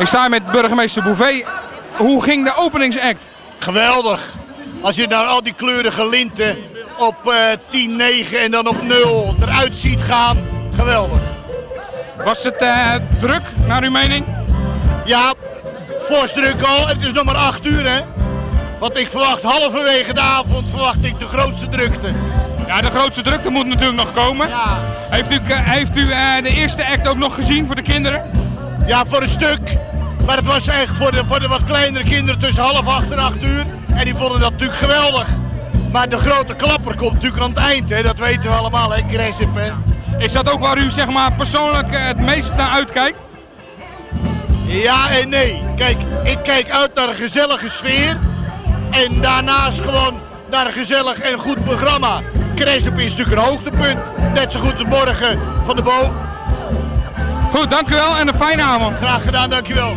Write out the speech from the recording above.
Ik sta met burgemeester Bouvet. Hoe ging de openingsact? Geweldig. Als je naar al die kleurige linten op uh, 10-9 en dan op 0 eruit ziet gaan. Geweldig. Was het uh, druk, naar uw mening? Ja, fors druk al. Het is nog maar 8 uur, hè. Want ik verwacht halverwege de avond verwacht ik de grootste drukte. Ja, de grootste drukte moet natuurlijk nog komen. Ja. Heeft u, uh, heeft u de eerste act ook nog gezien voor de kinderen? Ja, voor een stuk. Maar het was eigenlijk voor de, voor de wat kleinere kinderen tussen half acht en acht uur. En die vonden dat natuurlijk geweldig. Maar de grote klapper komt natuurlijk aan het eind, hè? dat weten we allemaal, hè, Gressip. Hè? Is dat ook waar u zeg maar, persoonlijk het meest naar uitkijkt? Ja en nee. Kijk, ik kijk uit naar een gezellige sfeer. En daarnaast gewoon naar een gezellig en goed programma. Crescep is natuurlijk een hoogtepunt. Net zo goed als morgen van de boom. Goed, dank u wel en een fijne avond. Graag gedaan, dank u wel.